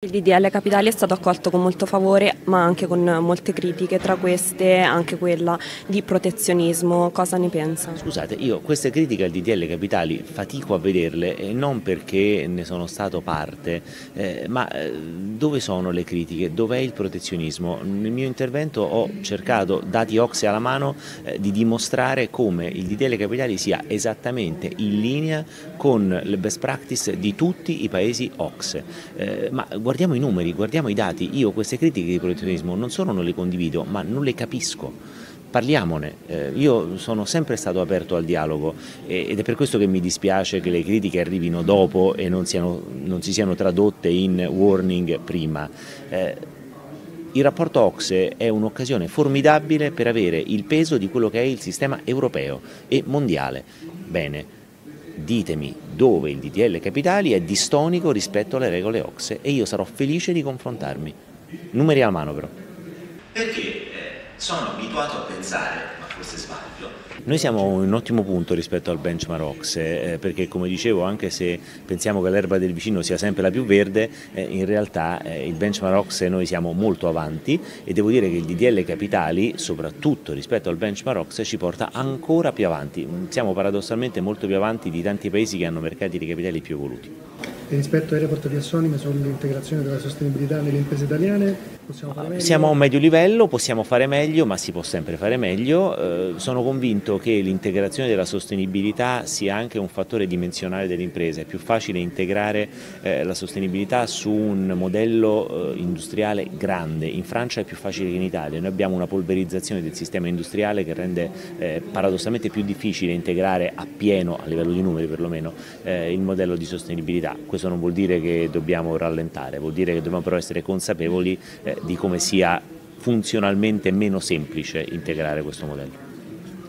Il DDL Capitali è stato accolto con molto favore ma anche con molte critiche, tra queste anche quella di protezionismo. Cosa ne pensa? Scusate, io queste critiche al DDL Capitali fatico a vederle e non perché ne sono stato parte, eh, ma eh, dove sono le critiche? Dov'è il protezionismo? Nel mio intervento ho cercato, dati Oxe alla mano, eh, di dimostrare come il DDL Capitali sia esattamente in linea con le best practice di tutti i paesi Oxe. Eh, ma guardiamo i numeri, guardiamo i dati, io queste critiche di protezionismo non solo non le condivido, ma non le capisco. Parliamone, eh, io sono sempre stato aperto al dialogo ed è per questo che mi dispiace che le critiche arrivino dopo e non, siano, non si siano tradotte in warning prima. Eh, il rapporto Ocse è un'occasione formidabile per avere il peso di quello che è il sistema europeo e mondiale. Bene, ditemi dove il DDL Capitali è distonico rispetto alle regole OXE e io sarò felice di confrontarmi. Numeri alla mano però. Perché eh, sono abituato a pensare, forse sbaglio, noi siamo in un ottimo punto rispetto al benchmark OXE eh, perché come dicevo anche se pensiamo che l'erba del vicino sia sempre la più verde eh, in realtà eh, il benchmark OXE noi siamo molto avanti e devo dire che il DDL Capitali soprattutto rispetto al benchmark OXE ci porta ancora più avanti, siamo paradossalmente molto più avanti di tanti paesi che hanno mercati di capitali più evoluti. E rispetto ai report di Assonime sull'integrazione della sostenibilità nelle imprese italiane possiamo fare meglio? Siamo a un medio livello, possiamo fare meglio ma si può sempre fare meglio, eh, sono convinto che l'integrazione della sostenibilità sia anche un fattore dimensionale delle imprese, è più facile integrare eh, la sostenibilità su un modello eh, industriale grande, in Francia è più facile che in Italia, noi abbiamo una polverizzazione del sistema industriale che rende eh, paradossalmente più difficile integrare appieno, a livello di numeri perlomeno, eh, il modello di sostenibilità, questo non vuol dire che dobbiamo rallentare, vuol dire che dobbiamo però essere consapevoli eh, di come sia funzionalmente meno semplice integrare questo modello.